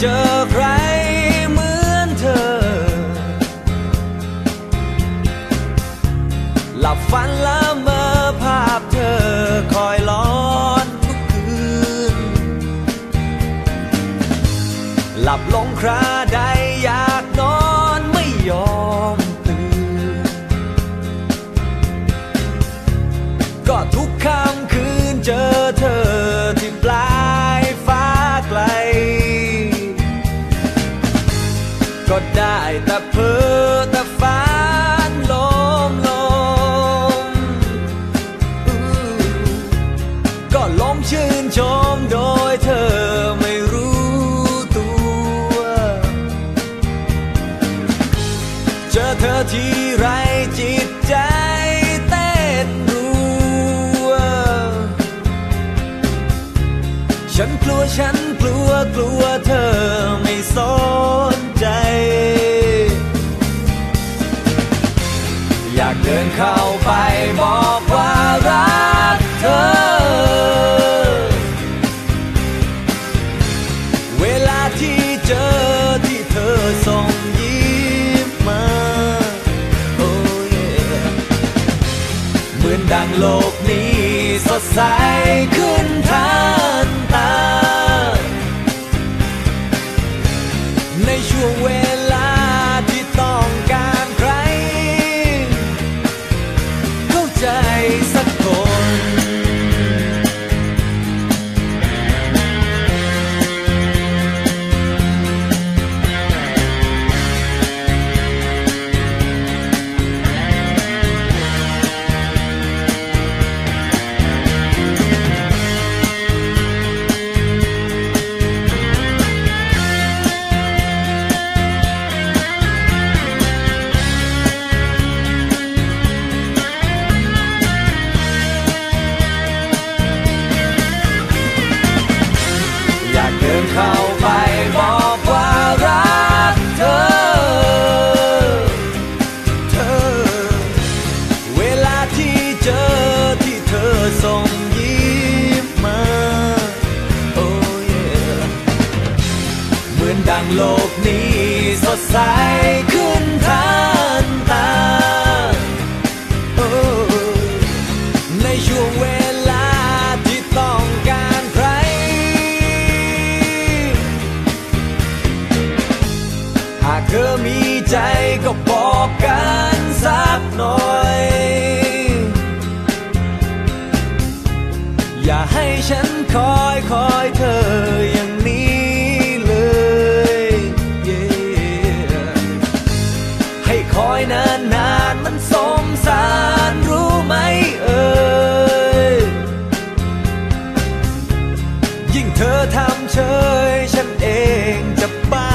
เจอใครเหมือนเธอ หลับฝันละเมอภาพเธอคอยล้อนทุกคืน หลับลงคราใด ก็ได้แต่เพ้อแต่ฝันลมลมก็ลมชื่นชมโดยเธอไม่รู้ตัว เจอเธอที่ไรจิตใจเต้นรัว ฉันกลัวฉันกลัวกลัวเธอ โลกนี้สดใส ยิ้มมา โอ้เยเหมือนดังโลกนี้สดใสขึ้นทันตา โอ้ในช่วงเวลาที่ต้องการใคร หากเธอมีใจก็บอกกันสักหน่อย ฉันคอยคอยเธออย่างนี้เลย Yeah ให้คอยนานนานมันสมสารรู้ไหมเอ่ยยิ่งเธอทำเฉยฉันเองจะบ้า